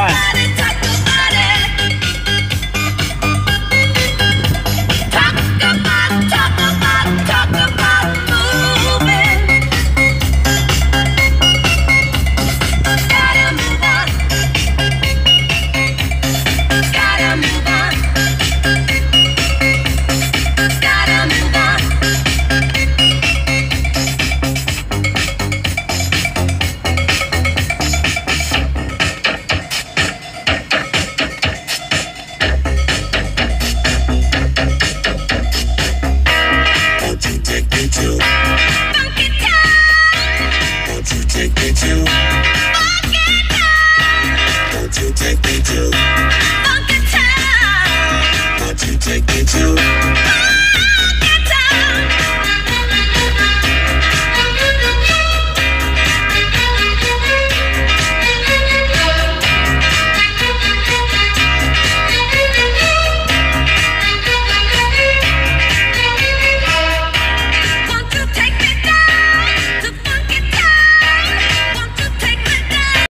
On. to? Funky town. Won't you take me to?